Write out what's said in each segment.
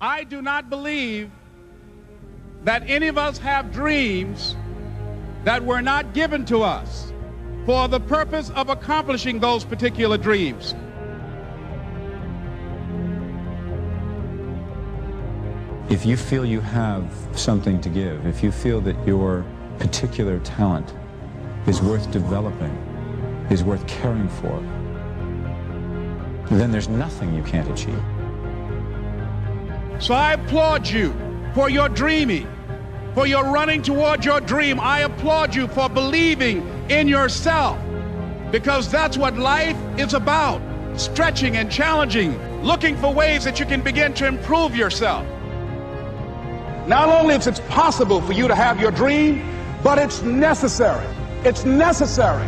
I do not believe that any of us have dreams that were not given to us for the purpose of accomplishing those particular dreams. If you feel you have something to give, if you feel that your particular talent is worth developing, is worth caring for, then there's nothing you can't achieve. So I applaud you for your dreaming, for your running toward your dream. I applaud you for believing in yourself because that's what life is about stretching and challenging, looking for ways that you can begin to improve yourself. Not only is it possible for you to have your dream, but it's necessary. It's necessary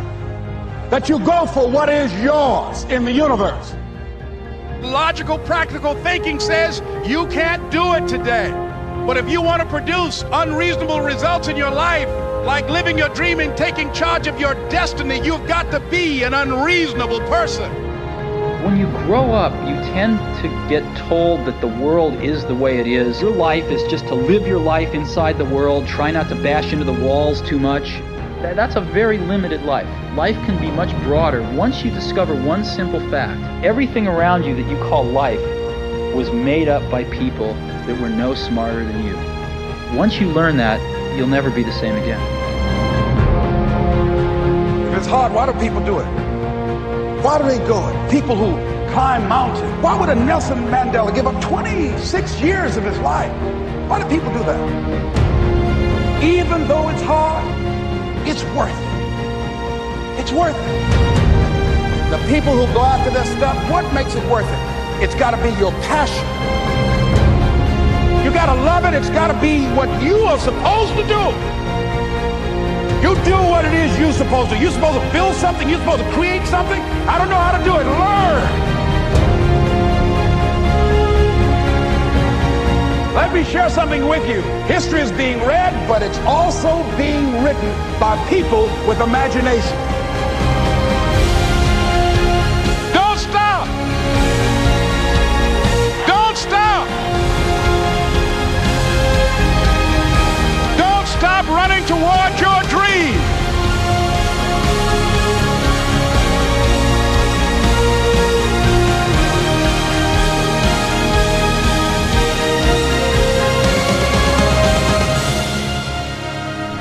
that you go for what is yours in the universe. Logical, practical thinking says you can't do it today. But if you want to produce unreasonable results in your life, like living your dream and taking charge of your destiny, you've got to be an unreasonable person. When you grow up, you tend to get told that the world is the way it is. Your life is just to live your life inside the world, try not to bash into the walls too much. That's a very limited life. Life can be much broader once you discover one simple fact. Everything around you that you call life was made up by people that were no smarter than you. Once you learn that, you'll never be the same again. If it's hard, why do people do it? Why do they go it? People who climb mountains. Why would a Nelson Mandela give up 26 years of his life? Why do people do that? Even though it's hard, it's worth it. It's worth it. The people who go after this stuff, what makes it worth it? It's got to be your passion. You got to love it. It's got to be what you are supposed to do. You do what it is you're supposed to. You're supposed to build something. You're supposed to create something. I don't know how to Let me share something with you. History is being read, but it's also being written by people with imagination.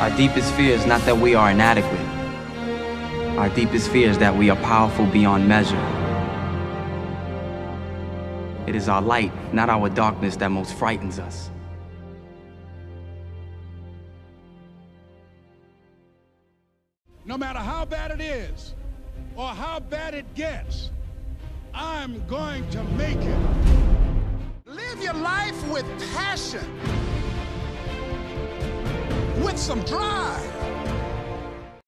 Our deepest fear is not that we are inadequate. Our deepest fear is that we are powerful beyond measure. It is our light, not our darkness, that most frightens us. No matter how bad it is or how bad it gets, I'm going to make it. Live your life with passion, some drive.